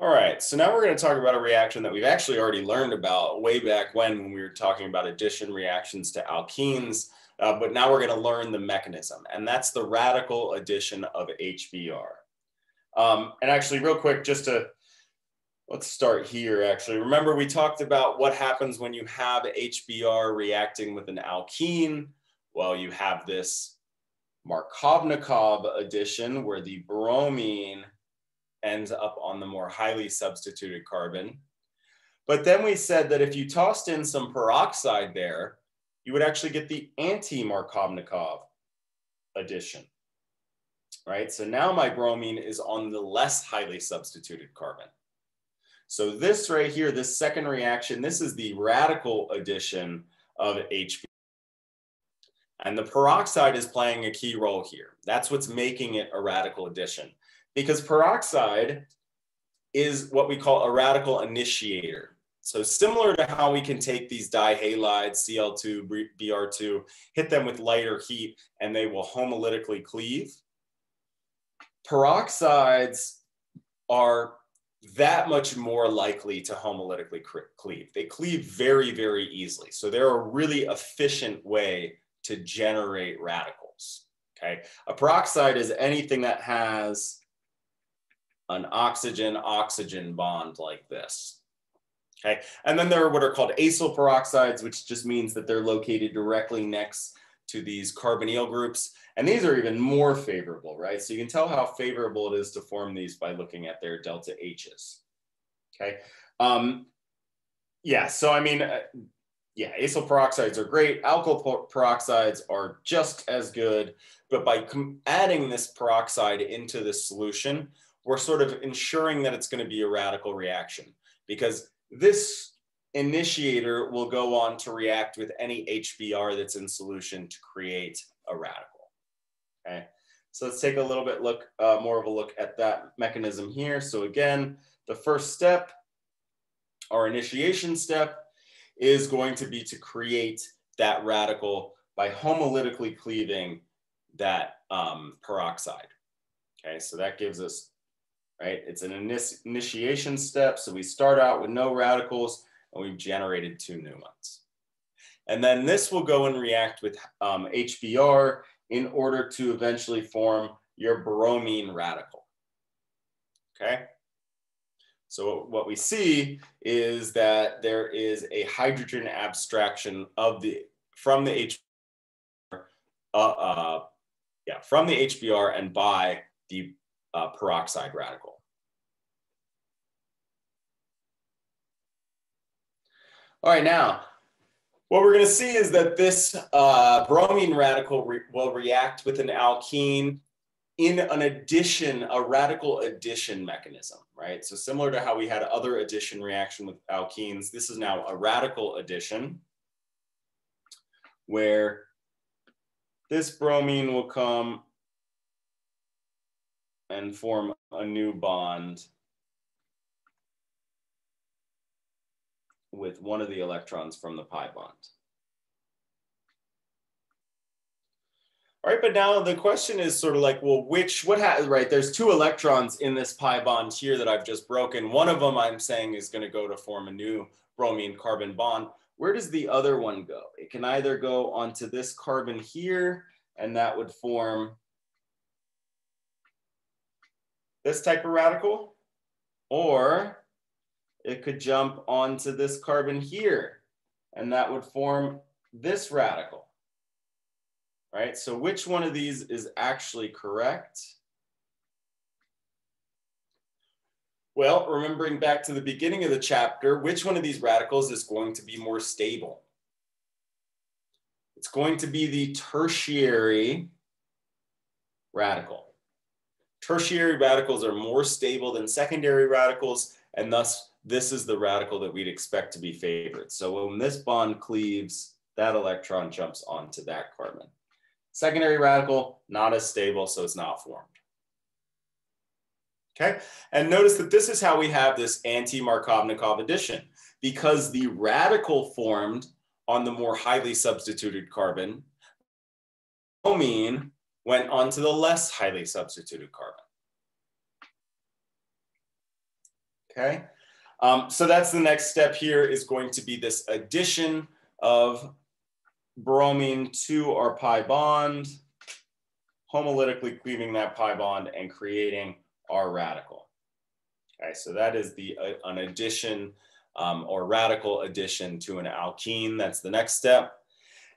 All right, so now we're going to talk about a reaction that we've actually already learned about way back when, when we were talking about addition reactions to alkenes, uh, but now we're going to learn the mechanism, and that's the radical addition of HBr. Um, and actually, real quick, just to let's start here. Actually, remember we talked about what happens when you have HBr reacting with an alkene. Well, you have this Markovnikov addition where the bromine ends up on the more highly substituted carbon. But then we said that if you tossed in some peroxide there, you would actually get the anti-Markovnikov addition, right? So now my bromine is on the less highly substituted carbon. So this right here, this second reaction, this is the radical addition of HB. And the peroxide is playing a key role here. That's what's making it a radical addition because peroxide is what we call a radical initiator. So similar to how we can take these dihalides, Cl2, Br2, hit them with lighter heat and they will homolytically cleave. Peroxides are that much more likely to homolytically cleave. They cleave very, very easily. So they're a really efficient way to generate radicals. Okay. A peroxide is anything that has an oxygen-oxygen bond like this. Okay, and then there are what are called acyl peroxides, which just means that they're located directly next to these carbonyl groups. And these are even more favorable, right? So you can tell how favorable it is to form these by looking at their delta H's. Okay. Um, yeah, so I mean, uh, yeah, acyl peroxides are great. Alkyl peroxides are just as good. But by adding this peroxide into the solution, we're sort of ensuring that it's going to be a radical reaction because this initiator will go on to react with any HBr that's in solution to create a radical. Okay, so let's take a little bit look, uh, more of a look at that mechanism here. So again, the first step, our initiation step, is going to be to create that radical by homolytically cleaving that um, peroxide. Okay, so that gives us right? It's an initiation step. So we start out with no radicals and we've generated two new ones. And then this will go and react with um, HBr in order to eventually form your bromine radical. Okay. So what we see is that there is a hydrogen abstraction of the from the H uh, uh, yeah from the HBr and by the uh, peroxide radical. All right, now, what we're going to see is that this uh, bromine radical re will react with an alkene in an addition, a radical addition mechanism, right? So similar to how we had other addition reaction with alkenes, this is now a radical addition where this bromine will come and form a new bond with one of the electrons from the pi bond. All right, but now the question is sort of like, well, which, what right, there's two electrons in this pi bond here that I've just broken. One of them I'm saying is gonna go to form a new bromine carbon bond. Where does the other one go? It can either go onto this carbon here, and that would form this type of radical, or it could jump onto this carbon here, and that would form this radical, right? So which one of these is actually correct? Well, remembering back to the beginning of the chapter, which one of these radicals is going to be more stable? It's going to be the tertiary radical. Tertiary radicals are more stable than secondary radicals, and thus this is the radical that we'd expect to be favored. So when this bond cleaves, that electron jumps onto that carbon. Secondary radical, not as stable, so it's not formed. Okay, and notice that this is how we have this anti-Markovnikov addition because the radical formed on the more highly substituted carbon, bromine went on to the less highly substituted carbon. okay? Um, so that's the next step here is going to be this addition of bromine to our pi bond, homolytically cleaving that pi bond and creating our radical. Okay, so that is the uh, an addition um, or radical addition to an alkene. That's the next step.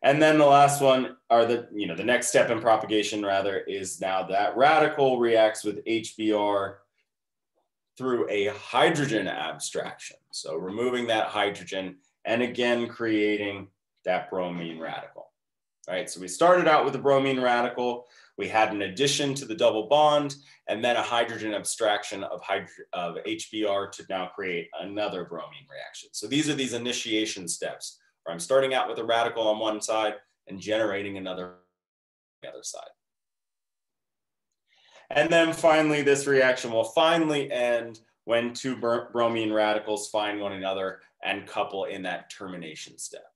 And then the last one are the, you know, the next step in propagation rather is now that radical reacts with HBr through a hydrogen abstraction. So removing that hydrogen and again creating that bromine radical. Right, so we started out with a bromine radical. We had an addition to the double bond and then a hydrogen abstraction of, of HBr to now create another bromine reaction. So these are these initiation steps I'm starting out with a radical on one side and generating another the other side. And then finally, this reaction will finally end when two bromine radicals find one another and couple in that termination step.